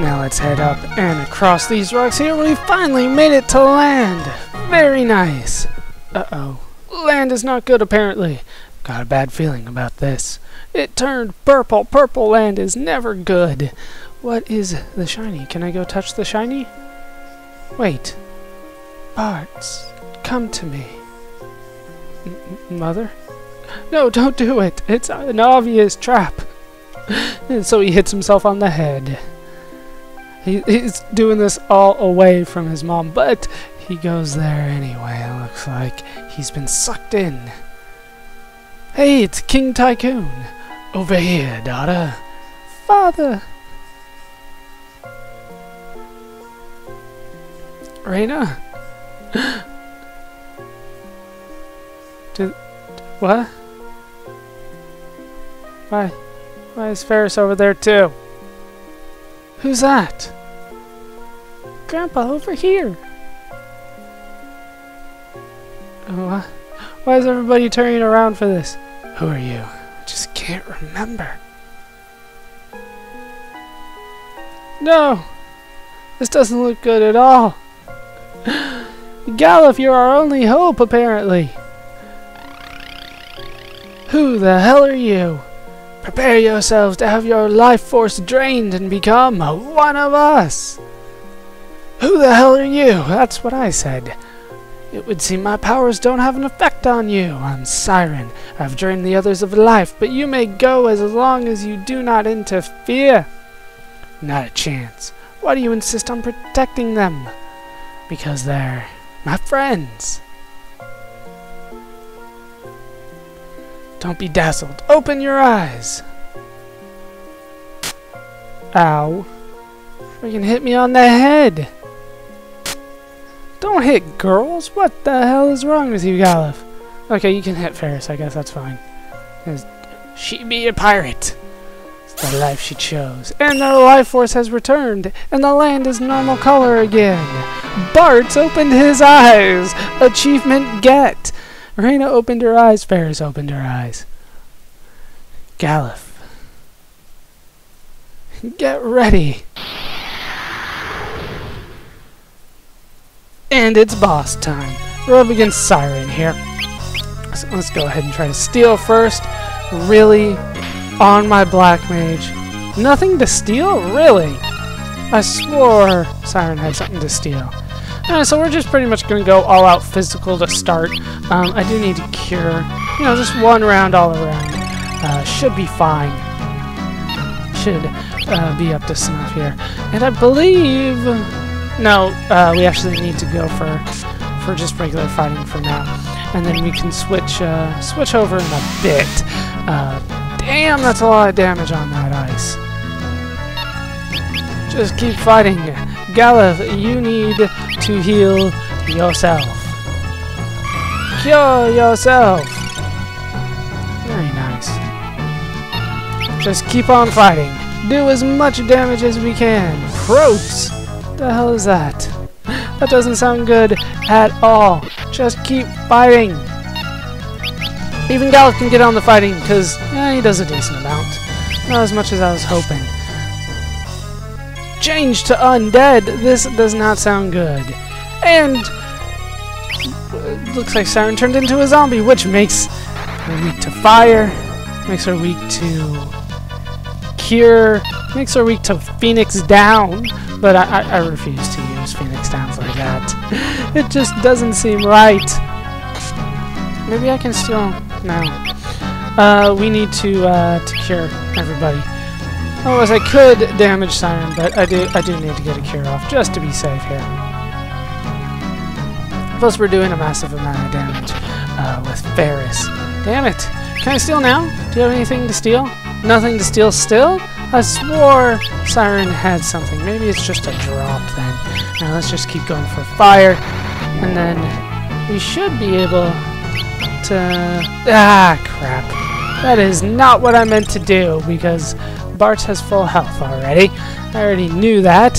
Now let's head up and across these rocks here. We finally made it to land. Very nice. Uh-oh. Land is not good apparently. Got a bad feeling about this. It turned purple. Purple land is never good. What is the shiny? Can I go touch the shiny? Wait. Bartz, come to me. Mother? No, don't do it. It's an obvious trap. and so he hits himself on the head. He, he's doing this all away from his mom, but he goes there anyway. It looks like he's been sucked in. Hey, it's King Tycoon. Over here, daughter. Father. Reina? Did, what? Why? Why is Faris over there too? Who's that? Grandpa, over here. Oh, why is everybody turning around for this? Who are you? I just can't remember. No! This doesn't look good at all. Galuf, you're our only hope, apparently. Who the hell are you? Prepare yourselves to have your life force drained and become one of us. Who the hell are you? That's what I said. It would seem my powers don't have an effect on you. I'm Siren. I've drained the others of life, but you may go as long as you do not interfere. Not a chance. Why do you insist on protecting them? Because they're my friends. Don't be dazzled. Open your eyes. Ow. Freaking hit me on the head. Don't hit girls. What the hell is wrong with you, Galuf? Okay, you can hit Faris. I guess that's fine. She be a pirate. The life she chose. And the life force has returned. And the land is normal color again. Bartz opened his eyes. Achievement get. Reina opened her eyes. Faris opened her eyes. Galuf. Get ready. And it's boss time. We're up against Siren here. So let's go ahead and try to steal first. Really? On my Black Mage. Nothing to steal? Really? I swore Siren had something to steal. Uh, so we're just pretty much going to go all out physical to start. Um, I do need to cure, you know, just one round all around. Uh, should be fine. Should uh, be up to snuff here. And I believe... No, uh, we actually need to go for for just regular fighting for now. And then we can switch uh, switch over in a bit. Damn, that's a lot of damage on that ice. Just keep fighting. Galuf, you need to heal yourself. Cure yourself. Very nice. Just keep on fighting. Do as much damage as we can. Croats! The hell is that? That doesn't sound good at all. Just keep fighting. Even Galuf can get on the fighting, because eh, he does a decent amount. Not as much as I was hoping. Change to undead. This does not sound good. And looks like Siren turned into a zombie, which makes her weak to fire, makes her weak to cure, makes her weak to Phoenix down. But I, I, I refuse to use Phoenix downs like that. it just doesn't seem right. Maybe I can steal now. Uh, we need to uh, to cure everybody. Otherwise, I could damage Siren, but I do I do need to get a cure off just to be safe here. Plus, we're doing a massive amount of damage uh, with Faris. Damn it! Can I steal now? Do you have anything to steal? Nothing to steal still? I swore Siren had something. Maybe it's just a drop then. Now let's just keep going for fire, and then we should be able to... Ah, crap. That is not what I meant to do, because Bart has full health already. I already knew that.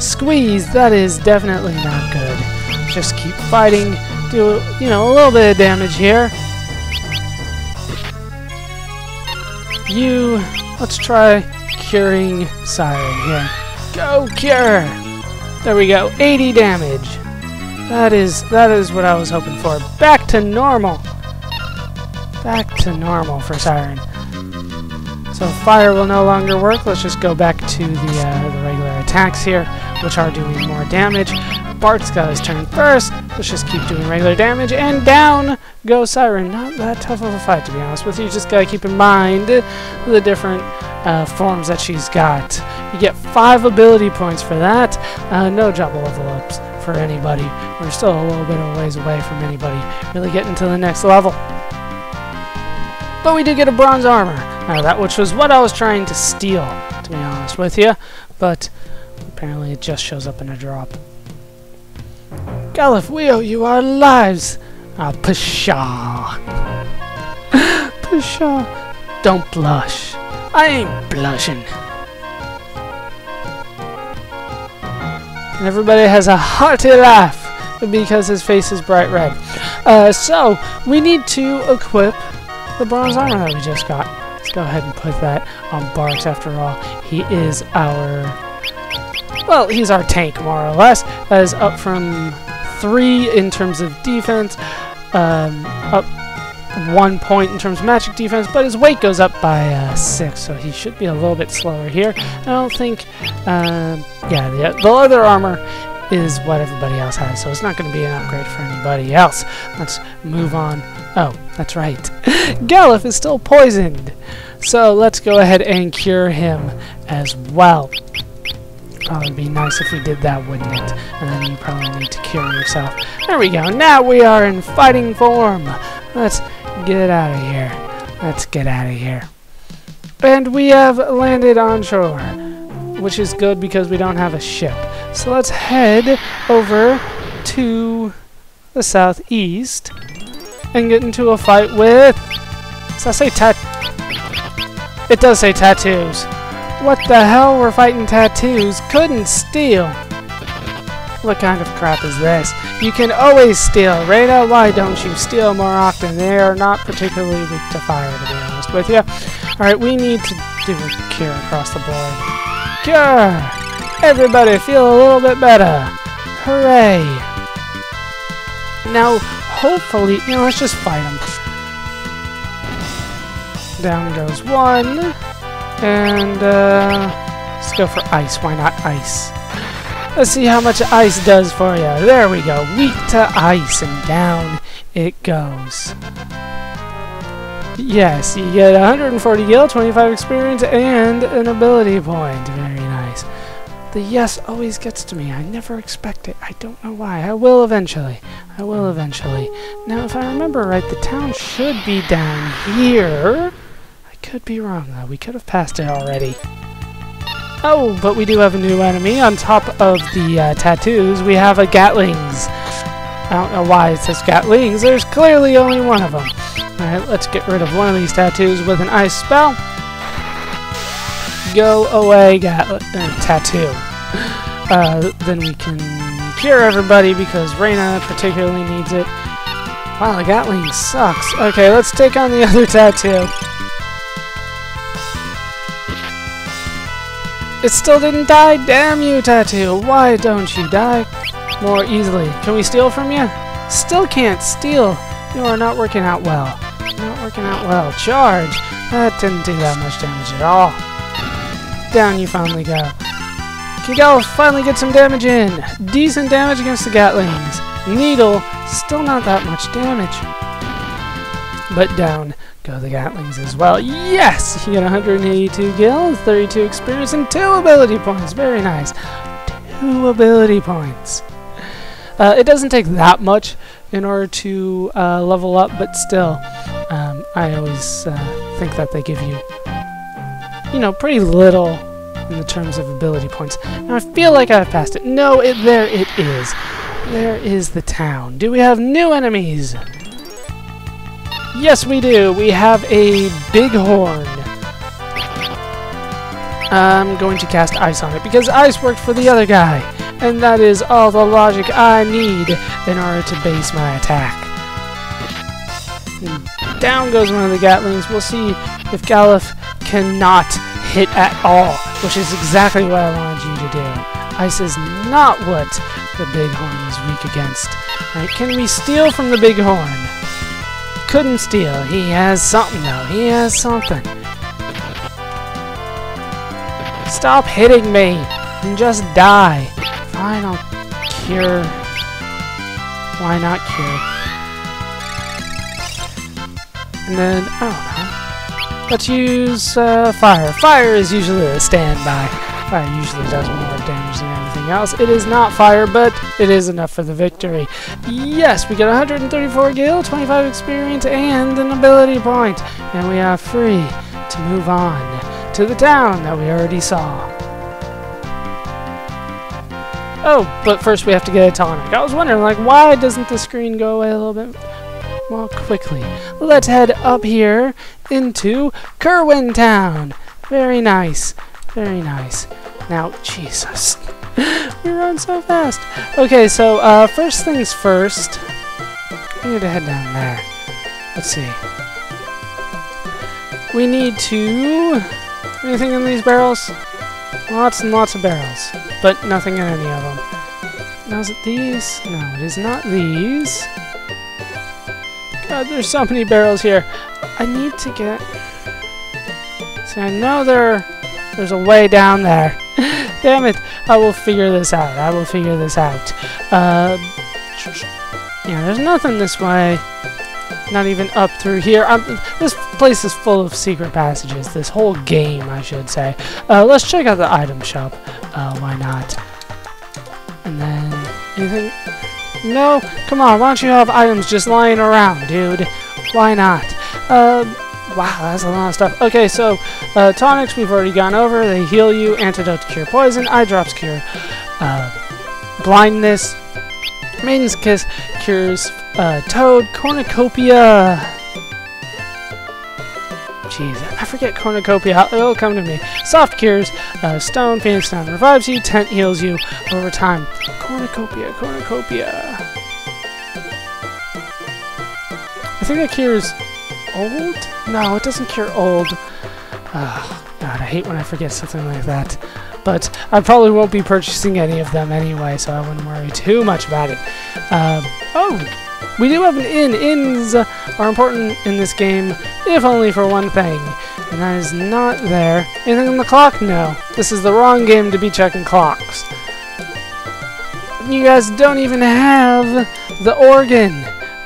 Squeeze, that is definitely not good. Just keep fighting, do, you know, a little bit of damage here. You, let's try curing Siren here. Go cure! There we go, 80 damage. That is, that is what I was hoping for. Back to normal. Back to normal for Siren. So fire will no longer work. Let's just go back to the, uh, the regular attacks here, which are doing more damage. Bartz got his turn first. Let's just keep doing regular damage. And down goes Siren. Not that tough of a fight, to be honest with you. Just gotta keep in mind the different uh, forms that she's got. You get five ability points for that. Uh, no double level ups for anybody. We're still a little bit of ways away from anybody really getting to the next level. But we did get a bronze armor. Now that which was what I was trying to steal, to be honest with you. But apparently it just shows up in a drop. Galuf, we owe you our lives. Ah, pshaw. pshaw. Don't blush. I ain't blushing. And everybody has a hearty laugh because his face is bright red. Uh, so, we need to equip the bronze armor that we just got. Let's go ahead and put that on Bartz after all. He is our... Well, he's our tank, more or less. That is up from 3 in terms of defense, um, up one point in terms of magic defense, but his weight goes up by uh, 6, so he should be a little bit slower here. I don't think, uh, yeah, the, the leather armor is what everybody else has, so it's not going to be an upgrade for anybody else. Let's move on. Oh, that's right. Galuf is still poisoned, so let's go ahead and cure him as well. Probably be nice if we did that, wouldn't it? And then you probably need to cure yourself. There we go. Now we are in fighting form. Let's get out of here. Let's get out of here. And we have landed on shore, which is good because we don't have a ship. So let's head over to the southeast and get into a fight with... Does that say tat... It does say tattoos. What the hell? We're fighting tattoos. Couldn't steal. What kind of crap is this? You can always steal. Rada, why don't you steal more often? They are not particularly weak to fire, to be honest with you. Alright, we need to do a cure across the board. Cure! Everybody feel a little bit better. Hooray! Now, hopefully, you know, let's just fight them. Down goes one. And, uh, let's go for ice. Why not ice? Let's see how much ice does for you. There we go. Weak to ice, and down it goes. Yes, you get 140 gil, 25 experience, and an ability point. Very nice. The yes always gets to me. I never expect it. I don't know why. I will eventually. I will eventually. Now, if I remember right, the town should be down here I could be wrong, though. We could have passed it already. Oh, but we do have a new enemy. On top of the uh, tattoos, we have a Gatlings. I don't know why it says Gatlings. There's clearly only one of them. Alright, let's get rid of one of these tattoos with an ice spell. Go away, Gatling. Uh, tattoo. Uh, then we can cure everybody because Reina particularly needs it. Wow, the Gatling sucks. Okay, let's take on the other tattoo. It still didn't die? Damn you, Tattoo! Why don't you die more easily? Can we steal from you? Still can't steal! You are not working out well. Not working out well. Charge! That didn't do that much damage at all. Down you finally go. Can go finally get some damage in! Decent damage against the Gatlings. Needle, still not that much damage. But down Go the Gatlings as well. Yes! You get 182 gil, 32 experience, and 2 ability points. Very nice. 2 ability points. Uh, it doesn't take that much in order to uh, level up, but still, um, I always uh, think that they give you, you know, pretty little in the terms of ability points. Now, I feel like I've passed it. No, it, there it is. There is the town. Do we have new enemies? Yes, we do. We have a bighorn. I'm going to cast ice on it because ice worked for the other guy. And that is all the logic I need in order to base my attack. Down goes one of the Gatlings. We'll see if Galuf cannot hit at all, which is exactly what I wanted you to do. Ice is not what the Bighorn is weak against. Right, can we steal from the Bighorn? Couldn't steal. He has something, though. He has something. Stop hitting me and just die. Fine, I'll cure. Why not cure? And then, I don't know. Let's use uh, fire. Fire is usually a standby. Fire usually does more damage than anything else. It is not fire, but it is enough for the victory. Yes, we get 134 gil, 25 experience, and an ability point. And we are free to move on to the town that we already saw. Oh, but first we have to get a tonic. I was wondering, like, why doesn't the screen go away a little bit more quickly? Let's head up here into Kerwin Town. Very nice. Very nice. Now, Jesus. we run so fast. Okay, so, uh, first things first. We need to head down there. Let's see. We need to Anything in these barrels? Lots and lots of barrels, but nothing in any of them. Now is it these? No, it is not these. God, there's so many barrels here. I need to get... See, I know there, there's a way down there. Damn it! I will figure this out. I will figure this out. Uh, yeah, there's nothing this way. Not even up through here. Um, this place is full of secret passages. This whole game, I should say. Uh, let's check out the item shop. Uh, why not? And then, anything? No? Come on, why don't you have items just lying around, dude? Why not? Uh, wow, that's a lot of stuff. Okay, so, uh, tonics we've already gone over. They heal you. Antidote to cure poison. Eye drops cure uh, blindness. Maiden's Kiss cures uh, Toad, Cornucopia. Jeez, I forget Cornucopia. It'll come to me. Soft cures, uh, Stone, Phoenix Stone revives you, Tent heals you over time. Cornucopia, Cornucopia. I think that cures old? No, it doesn't cure old. Oh, God, I hate when I forget something like that. But I probably won't be purchasing any of them anyway, so I wouldn't worry too much about it. Uh, oh, we do have an inn. Inns are important in this game, if only for one thing. And that is not there. Anything on the clock? No. This is the wrong game to be checking clocks. You guys don't even have the organ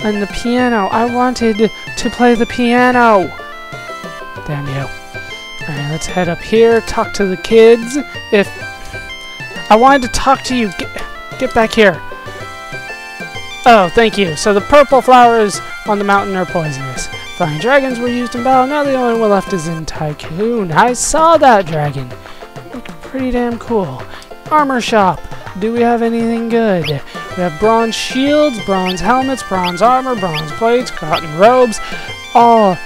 and the piano. I wanted to play the piano. Damn you. Alright, let's head up here, talk to the kids. If... I wanted to talk to you. Get, get back here. Oh, thank you. So the purple flowers on the mountain are poisonous. Flying dragons were used in battle, now the only one left is in Tycoon. I saw that dragon. Looked pretty damn cool. Armor shop. Do we have anything good? We have bronze shields, bronze helmets, bronze armor, bronze plates, cotton robes. All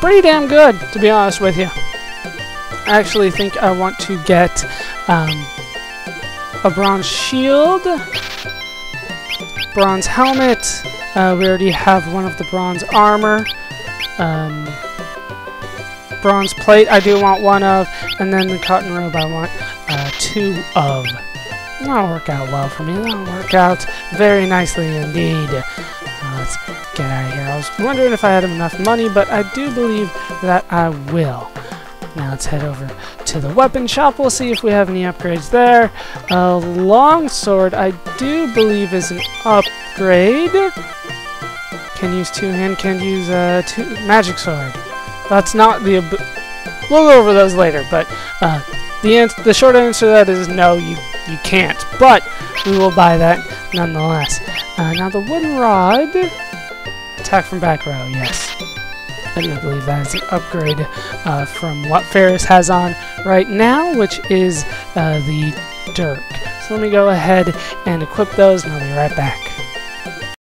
pretty damn good, to be honest with you. I actually think I want to get um, a bronze shield bronze helmet. Uh, we already have one of the bronze armor. Um, bronze plate I do want one of. And then the cotton robe I want uh, two of. That'll work out well for me. That'll work out very nicely indeed. Uh, let's get out of here. I was wondering if I had enough money, but I do believe that I will. Now let's head over to the weapon shop. We'll see if we have any upgrades there. A longsword, I do believe, is an upgrade. Can use two-hand, can use a uh, two magic sword. That's not the... We'll go over those later, but uh, the the short answer to that is no, you, you can't. But we will buy that nonetheless. Uh, now the wooden rod... Attack from back row, yes. I do believe that is an upgrade uh, from what Faris has on right now, which is uh, the Dirk. So let me go ahead and equip those, and I'll be right back.